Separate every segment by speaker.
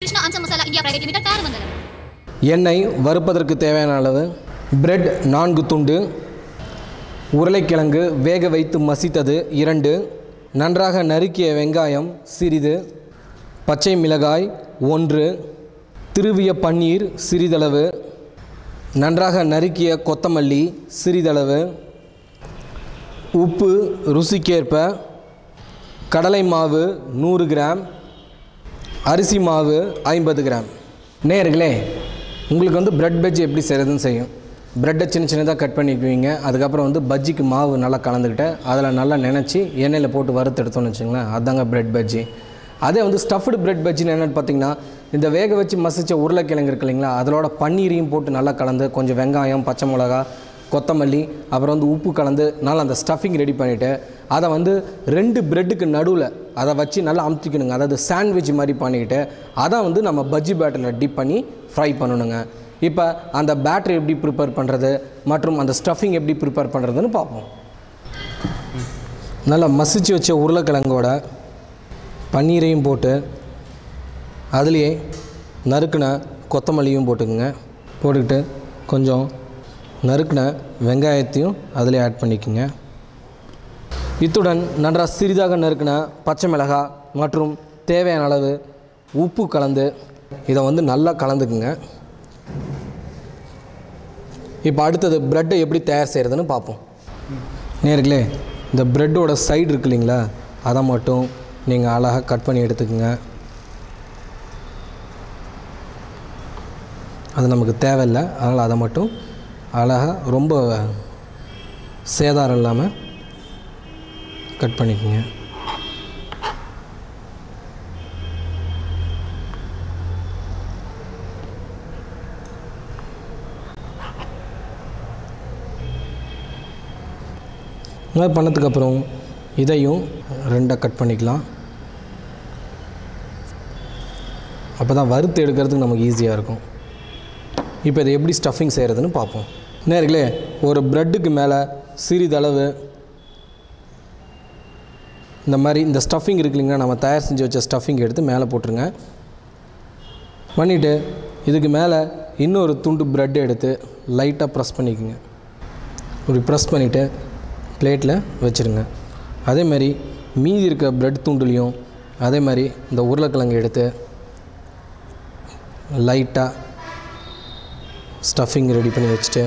Speaker 1: Krishna அன்ச Masala India private limited Tharamangalam
Speaker 2: எண்ணெய் வறுப்பதற்கு தேவையான அளவு பிரெட் நான்கு துண்டு உருளைக்கிழங்கு வேக வைத்து மசித்தது இரண்டு நன்றாக நறுக்கிய வெங்காயம் சிறிது பச்சை மிளகாய் ஒன்று திருவிய பன்னீர் சிறிதளவு நன்றாக நறுக்கிய கொத்தமல்லி சிறிதளவு உப்பு ருசிக்கேற்ப கடலை மாவு நூறு கிராம் அரிசி மாவு ஐம்பது கிராம். நேர்களே உங்களுக்கு வந்து பிரெட் பஜ்ஜி எப்படி செய்கிறதுன்னு செய்யும். ப்ரெட்டை சின்ன சின்னதாக கட் பண்ணிக்குவீங்க அதுக்கப்புறம் வந்து பஜ்ஜிக்கு மாவு நல்லா கலந்துக்கிட்டு அதில் நல்லா நினச்சி எண்ணெயில் போட்டு வறுத்து எடுத்தோம்னு வச்சுங்களேன் அதாங்க பிரெட் பஜ்ஜி அதே வந்து ஸ்டஃப்டு பிரெட் பஜ்ஜின்னு என்னென்னு பார்த்தீங்கன்னா இந்த வேக வச்சு மசிச்ச உருளைக்கிழங்கு இருக்கு இல்லைங்களா அதோட பன்னீரையும் போட்டு நல்லா கலந்து கொஞ்சம் வெங்காயம் பச்சை மிளகா கொத்தமல்லி அப்புறம் வந்து உப்பு கலந்து நல்லா அந்த ஸ்டஃபிங் ரெடி பண்ணிவிட்டு அதை வந்து ரெண்டு ப்ரெட்டுக்கு நடுவில் அதை வச்சு நல்லா அமுத்திக்கணுங்க. அதாவது சாண்ட்விச் மாதிரி பண்ணிக்கிட்டு அதை வந்து நம்ம பஜ்ஜி பேட்டரில் டிப் பண்ணி ஃப்ரை பண்ணணுங்க. இப்போ அந்த பேட்டரி எப்படி ப்ரிப்பேர் பண்ணுறது மற்றும் அந்த ஸ்டஃபிங் எப்படி ப்ரிப்பேர் பண்ணுறதுன்னு பார்ப்போம். நல்லா மசிச்சு வச்ச உருளைக்கிழங்கோட பன்னீரையும் போட்டு அதுலேயே நறுக்கின கொத்தமல்லியும் போட்டுக்குங்க. போட்டுக்கிட்டு கொஞ்சம் நறுக்கின வெங்காயத்தையும் அதிலே ஆட் பண்ணிக்கோங்க. இத்துடன் நன்றாக சிறிதாக நறுக்கின பச்சை மிளகாய் மற்றும் தேவையான அளவு உப்பு கலந்து இதை வந்து நல்லா கலந்துக்குங்க. இப்போ அடுத்தது ப்ரெட்டை எப்படி தயார் செய்கிறதுன்னு பார்ப்போம். நேர்களே இந்த ப்ரெட்டோட சைடு இருக்கு இல்லைங்களா? அதை மட்டும் நீங்கள் அழகாக கட் பண்ணி எடுத்துக்கோங்க. அது நமக்கு தேவையில்லை. அதனால் அதை மட்டும் அழகாக ரொம்ப சேதாரம் இல்லாமல் கட் பண்ணிக்கோங்க. இந்த மாதிரி பண்ணதுக்கப்புறம் இதையும் ரெண்டாக கட் பண்ணிக்கலாம். அப்போ தான் வறுத்து எடுக்கிறதுக்கு நமக்கு ஈஸியாக இருக்கும். இப்போ இதை எப்படி ஸ்டஃபிங் செய்கிறதுன்னு பார்ப்போம். நேர்களே ஒரு ப்ரெட்டுக்கு மேலே சிறிதளவு இந்த மாதிரி இந்த ஸ்டஃபிங் இருக்கு இல்லைங்களா நம்ம தயார் செஞ்சு வச்ச ஸ்டஃபிங் எடுத்து மேலே போட்டுருங்க. பண்ணிவிட்டு இதுக்கு மேலே இன்னொரு துண்டு ப்ரெட் எடுத்து லைட்டாக ப்ரெஸ் பண்ணிக்கோங்க. இப்படி ப்ரெஸ் பண்ணிவிட்டு பிளேட்டில் வச்சுருங்க. அதே மாதிரி மீதி இருக்க ப்ரெட் துண்டுலையும் அதே மாதிரி இந்த உருளைக்கிழங்கு எடுத்து லைட்டாக ஸ்டஃபிங் ரெடி பண்ணி வச்சுட்டு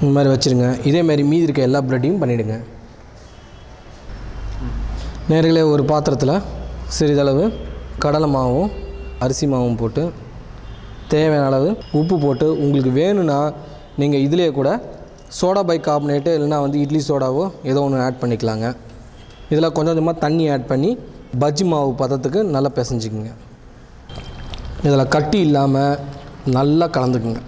Speaker 2: இந்த மாதிரி வச்சுருங்க. இதேமாரி மீதி இருக்க எல்லா ப்ரெட்டையும் பண்ணிவிடுங்க நேர்களே ஒரு பாத்திரத்தில் சிறிதளவு கடலை மாவும் அரிசி மாவும் போட்டு தேவையான அளவு உப்பு போட்டு உங்களுக்கு வேணும்னா நீங்கள் இதிலே கூட சோடா பை கார்பனேட்டு இல்லைனா வந்து இட்லி சோடாவோ ஏதோ ஒன்று ஆட் பண்ணிக்கலாங்க. இதில் கொஞ்சம் கொஞ்சமாக தண்ணி ஆட் பண்ணி பஜ்ஜி மாவு பதத்துக்கு நல்லா பிசைஞ்சிக்குங்க. இதில் கட்டி இல்லாமல் நல்லா கலந்துக்குங்க.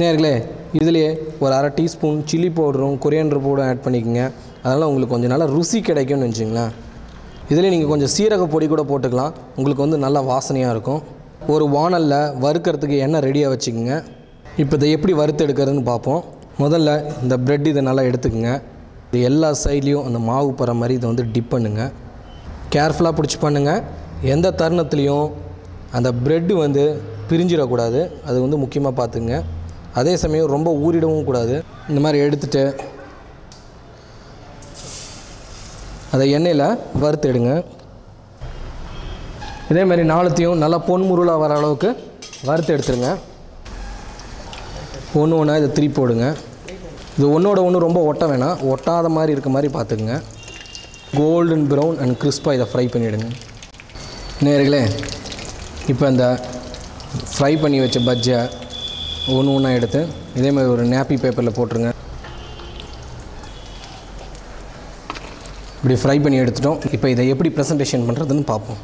Speaker 2: நேர்களே இதுலேயே ஒரு அரை டீஸ்பூன் சில்லி பவுடரும் கொரியண்டர் பவுடரும் ஆட் பண்ணிக்கோங்க. அதனால் உங்களுக்கு கொஞ்சம் நல்லா ருசி கிடைக்கும்னு வச்சுங்களேன் இதில் நீங்கள் கொஞ்சம் சீரக பொடி கூட போட்டுக்கலாம். உங்களுக்கு வந்து நல்லா வாசனையாக இருக்கும். ஒரு வானலில் வறுக்கிறதுக்கு எண்ணெய் ரெடியாக வச்சுக்கோங்க. இப்போ இதை எப்படி வறுத்து எடுக்கிறதுன்னு பார்ப்போம். முதல்ல இந்த ப்ரெட் இதை நல்லா எடுத்துக்கோங்க. இது எல்லா சைட்லேயும் அந்த மாவு போகிற மாதிரி இதை வந்து டிப் பண்ணுங்கள் கேர்ஃபுல்லாக பிடிச்சி பண்ணுங்கள் எந்த தருணத்துலேயும் அந்த ப்ரெட்டு வந்து பிரிஞ்சிடக்கூடாது. அது வந்து முக்கியமாக பார்த்துங்க அதே சமயம் ரொம்ப ஊறிடவும் கூடாது. இந்த மாதிரி எடுத்துட்டு அதை எண்ணெயில் வறுத்து எடுங்க. இதே மாதிரி நாலுத்தையும் நல்லா பொன்முருளாக வர அளவுக்கு வறுத்து எடுத்துருங்க. ஒன்று ஒன்றா இதை திருப்பி போடுங்க. இது ஒன்றோட ஒன்று ரொம்ப ஒட்ட வேணாம். ஒட்டாத மாதிரி இருக்க மாதிரி பார்த்துக்குங்க. கோல்டன் ப்ரௌன் அண்ட் கிறிஸ்பாக இதை ஃப்ரை பண்ணிவிடுங்க நேர்களே இப்போ இந்த ஃப்ரை பண்ணி வச்ச பஜ்ஜை ஒன்று ஒன்றா எடுத்து இதே மாதிரி ஒரு நாப்பி பேப்பரில் போட்டுருங்க. இப்படி ஃப்ரை பண்ணி எடுத்துட்டோம். இப்போ இதை எப்படி ப்ரெசன்டேஷன் பண்ணுறதுன்னு பார்ப்போம்.